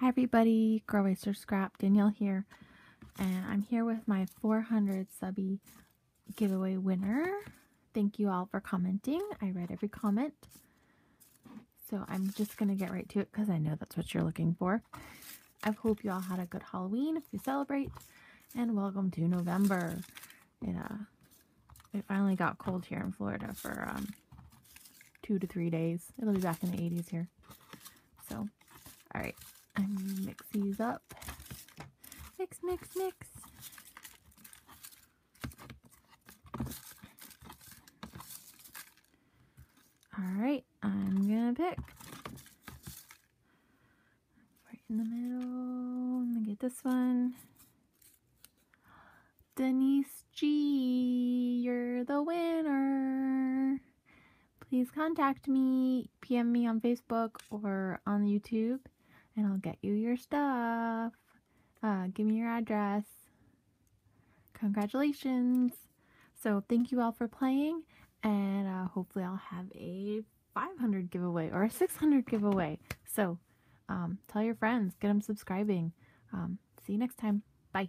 Hi everybody, Girl Racer Scrap, Danielle here, and I'm here with my 400 subby giveaway winner. Thank you all for commenting. I read every comment. So I'm just going to get right to it because I know that's what you're looking for. I hope you all had a good Halloween if you celebrate, and welcome to November. It, uh, it finally got cold here in Florida for um, two to three days. It'll be back in the 80s here. So, alright, I mix these up. Mix, mix, mix. Alright, I'm gonna pick. Right in the middle. I'm gonna get this one. Denise G, you're the winner. Please contact me, PM me on Facebook or on YouTube, and I'll get you your stuff. Uh, give me your address. Congratulations. So, thank you all for playing, and uh, hopefully, I'll have a 500 giveaway or a 600 giveaway. So, um, tell your friends, get them subscribing. Um, see you next time. Bye.